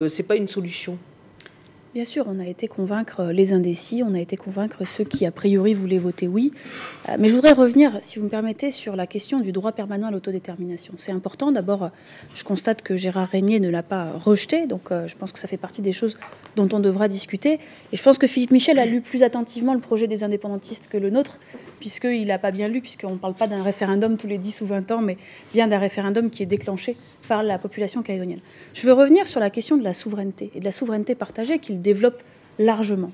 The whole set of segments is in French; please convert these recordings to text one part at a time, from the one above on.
Euh, c'est pas une solution. Bien sûr, on a été convaincre les indécis, on a été convaincre ceux qui a priori voulaient voter oui. Euh, mais je voudrais revenir, si vous me permettez, sur la question du droit permanent à l'autodétermination. C'est important. D'abord, je constate que Gérard Régnier ne l'a pas rejeté, donc euh, je pense que ça fait partie des choses dont on devra discuter. Et je pense que Philippe Michel a lu plus attentivement le projet des indépendantistes que le nôtre, puisqu'il n'a pas bien lu, puisqu'on ne parle pas d'un référendum tous les 10 ou 20 ans, mais bien d'un référendum qui est déclenché par la population calédonienne. Je veux revenir sur la question de la souveraineté et de la souveraineté partagée qu'il développe largement.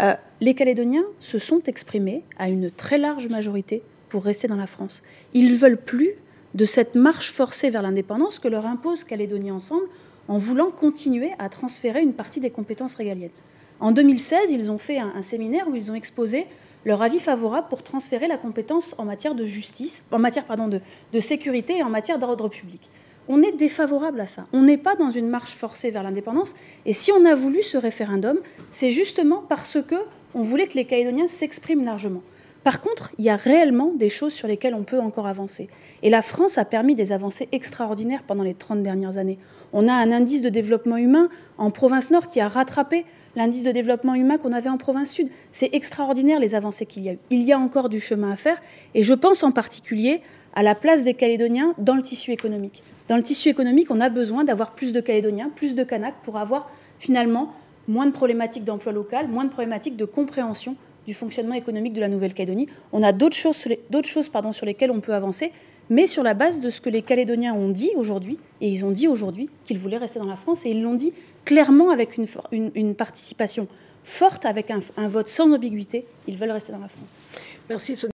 Euh, les Calédoniens se sont exprimés à une très large majorité pour rester dans la France. Ils ne veulent plus de cette marche forcée vers l'indépendance que leur impose Calédonie Ensemble en voulant continuer à transférer une partie des compétences régaliennes. En 2016, ils ont fait un, séminaire où ils ont exposé leur avis favorable pour transférer la compétence en matière de justice, en matière pardon, de, de sécurité et en matière d'ordre public on est défavorable à ça. On n'est pas dans une marche forcée vers l'indépendance. Et si on a voulu ce référendum, c'est justement parce que on voulait que les Calédoniens s'expriment largement. Par contre, il y a réellement des choses sur lesquelles on peut encore avancer. Et la France a permis des avancées extraordinaires pendant les 30 dernières années. On a un indice de développement humain en province nord qui a rattrapé l'indice de développement humain qu'on avait en province sud. C'est extraordinaire les avancées qu'il y a eu. Il y a encore du chemin à faire et je pense en particulier à la place des Calédoniens dans le tissu économique. Dans le tissu économique, on a besoin d'avoir plus de Calédoniens, plus de Kanaks pour avoir finalement moins de problématiques d'emploi local, moins de problématiques de compréhension du fonctionnement économique de la Nouvelle-Calédonie. On a d'autres choses, d'autres choses pardon, sur lesquelles on peut avancer, mais sur la base de ce que les Calédoniens ont dit aujourd'hui, et ils ont dit aujourd'hui qu'ils voulaient rester dans la France, et ils l'ont dit clairement avec une, une, participation forte, avec un, un vote sans ambiguïté, ils veulent rester dans la France. Merci.